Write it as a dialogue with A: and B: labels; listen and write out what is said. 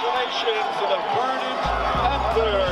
A: Congratulations to the Vernon Panthers.